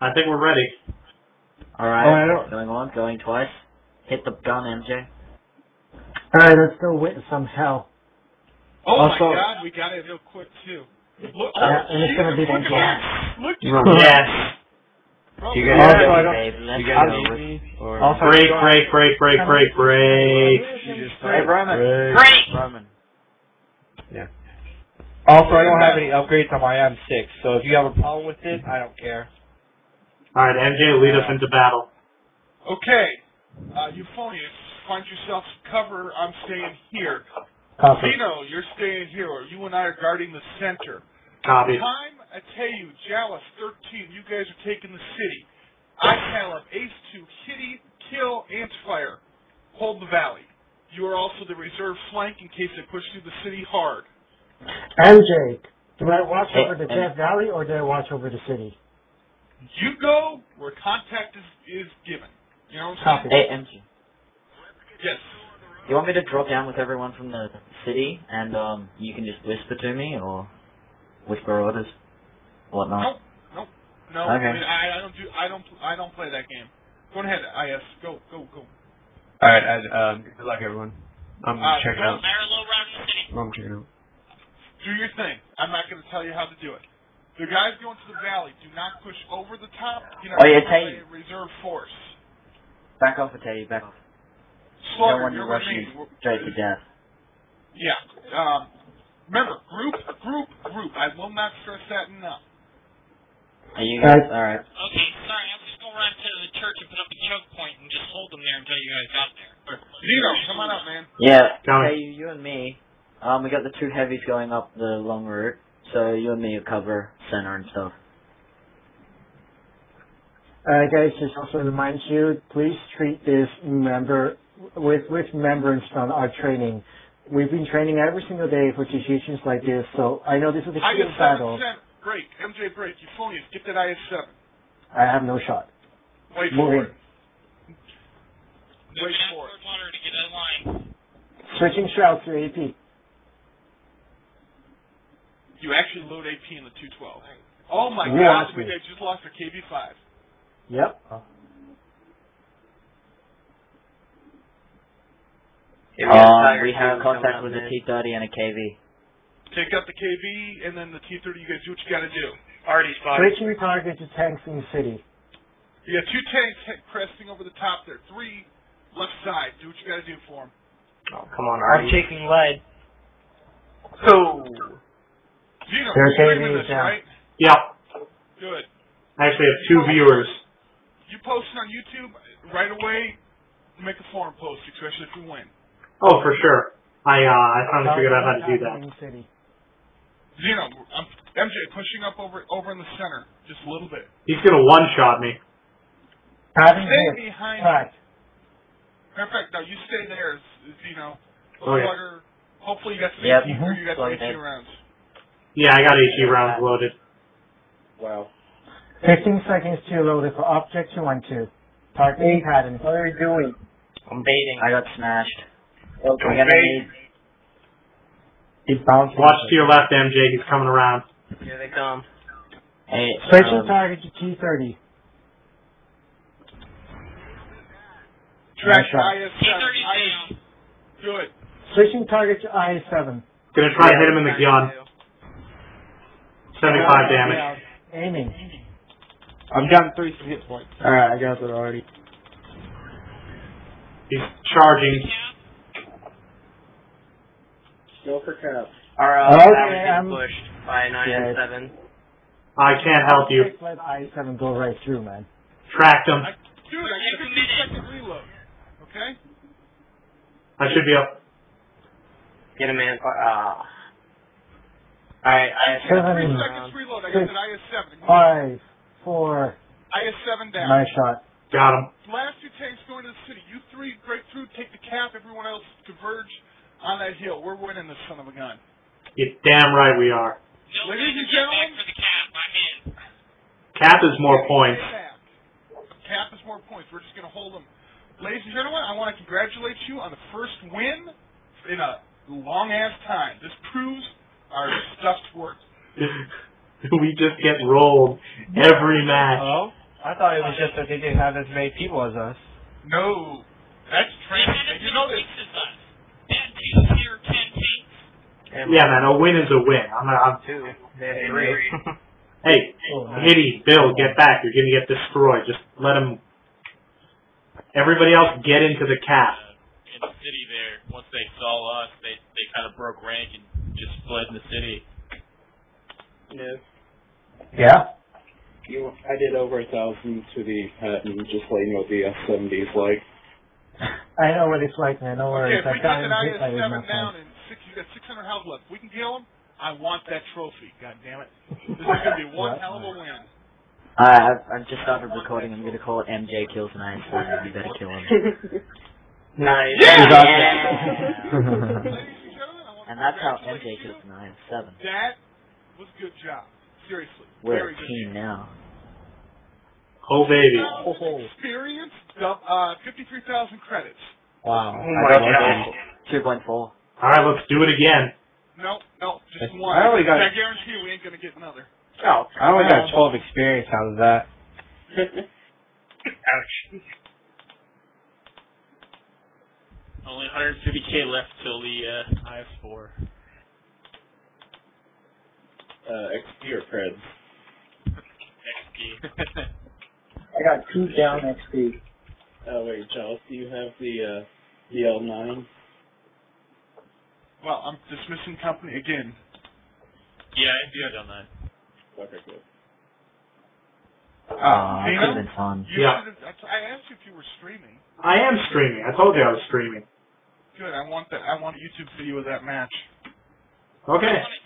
I think we're ready. Alright, Oh, going on, going twice. Hit the gun, MJ. Alright, let's go witness some hell. Oh Also- my god, we got it real quick too. Look, Yeah, oh, and it's gonna be look the at Look at Yes. You guys at Also, I don't- babe. Let's You guys go. need me? Or Also, Break, break, break, break, break, break. Hey, Roman. Break. Roman. Also, I don't have any upgrades on my M6, so if you have a problem with it, I don't care. All right, MJ, lead us into battle. Okay, uh, Euphonius, find yourself cover. I'm staying here. Copy. Xeno, you're staying here. Or you and I are guarding the center. Copy. Time, Atayu, Jalis, 13, you guys are taking the city. I Caleb, Ace 2, Kitty, Kill, Antfire. Hold the valley. You are also the reserve flank in case they push through the city hard. MJ, do I watch Hey, over the. Death Valley or do I watch over the city? You go where contact is, is given. You know what I'm Copy. saying? Hey, MJ. Yes. You want me to drop down with everyone from the city and um you can just whisper to me or whisper orders? Whatnot. Nope. Nope. No. Okay. I, mean, I, I don't do. I don't. I don't play that game. Go ahead, IS. Go. Go. Go. Alright, um, good luck, everyone. I'm Uh, checking go out. Fire low round in the city. I'm checking out. Do your thing. I'm not going to tell you how to do it. The guys going to the valley. Do not push over the top. You know, Oh, yeah, play tell you. reserve force. Back off, Teddy, back off. You don't Slaughter, want to you're rush you straight to death. Yeah. Um, remember, group, group, group. I will not stress that enough. Are you guys alright? Okay, sorry, I'm just gonna run to the church and put up a choke point and just hold them there until you guys got there. Xeno, come on up, man. Yeah, Coming. okay, you, you and me. Um, we got the two heavies going up the long route, so you and me will cover center and stuff. Uh, guys, just also remind you, please treat this member with with remembrance on our training. We've been training every single day for situations like this, so I know this is a IS field 7 battle. cent. Break. MJ break. Euphonius, get that IS 7. I have no shot. Wait Moving. for it. No Wait for it. to get in. Switching shrouds to AP. You actually load AP in the 212. Oh my You god, we they just lost their KV5. Yep. Um, we have contact with a T-30 and a KV. Take out the KV and then the T30, you guys do what you gotta do. Already spotted. Switching target to tanks in the city. You got two tanks he- cresting over the top there. Three left side. Do what you gotta do for them. Oh, come on, I'm I'm taking lead. So. Gino, Their you're streaming KB this, down. right? Yep. Good. I actually have two viewers. You post it on YouTube right away. Make a forum post, especially if you win. Oh, for sure. I uh, I finally figured out how to do that. In the city. Xeno, I'm, MJ pushing up over over in the center, just a little bit. He's gonna one shot me. Having Stay hit. behind. Cracked. Matter of no, you stay there, Xeno. Oh, yeah. Hopefully you got some Yep. 18 or you got Slug some rounds. Yeah, I got HE rounds loaded. Wow. 15 seconds to load it for object 212. Targeting pattern. What are we doing? I'm baiting. I got smashed. Okay. We're gonna need He's bouncing. Watch to your left, MJ. He's coming around. Here they come. Hey, Switching um, target to T30. Track Nice shot. IS7. T30 down. good. Switching target to IS7. Gonna try to hit him in the gun. Seventy-five damage. Aiming. I'm down three hit points. Alright, I got it already. He's charging. Go for cap. Our uh, Okay, that was pushed by 9 yeah. and 7. I can't help you. Let IS7 go right through, man. Tracked him. I, dude, I got a 15 second reload. Okay? I should be up. Get him in. Ah. Alright, I have Seven. Three seconds reload. I got six. an IS7. Five, four, IS7 down. nice shot. Got him. Last two tanks going to the city. You three break through, take the cap. Everyone else converge on that hill. We're winning this son of a gun. You damn right we are. No Ladies and to back gentlemen. for the cap. I'm in. Cap is more points. Stay. Cap is more points. We're just going to hold them. Ladies and gentlemen, I want to congratulate you on the first win in a long ass time. This proves our stuff's worth. we just get rolled every match. Oh? I thought it was just that they didn't have as many people as us. No, that's They training. had And as you know this. weeks us. They had two tier campaigns. Yeah, man, a win is a win. I'm not, I'm, Two. They had three. hey. Hitty, Bill, get back. You're gonna get destroyed. Just let them. Everybody else get into the cast. uh, in the city there. Once they saw us, they they kind of broke rank and just fled in the city. Yeah. Yeah. You, I did over a thousand to the hut and just letting you know what the S70 is like. I know what it's like, man. No Okay, worries. if we I've get gotten an hit by IS-7 down and six, you got 600 health left. We can kill him. I want that trophy. God damn it. This is going to be one hell of a win. I, I've, I've just started recording. I'm gonna call it MJ kills an IS seven. You better kill him. Nice. Yeah! Yeah. Ladies and gentlemen, I want to And that's how congratulate MJ you. kills an IS seven. That was a good job. Seriously. We're very a good team job. now. Oh baby. Experience, dub- uh, 53,000 credits. Wow. Oh my god. Two point four. All right, let's do it again. No, no, just one. I only got- I guarantee you we ain't going to get another. Oh, I only got 12 experience out of that. Ouch. Only 150k left till the uh, IS4. Uh, XP or creds? XP. I got two down XP. Oh wait, Charles, do you have the uh, the L9? Well, I'm dismissing company again. yeah, I do have done that. Okay, good. Oh, that Dino? could have been fun. You Yeah. I I asked you if you were streaming. I am streaming. I told you I was streaming. Good. I want that. I want a YouTube video of that match. Okay. I want it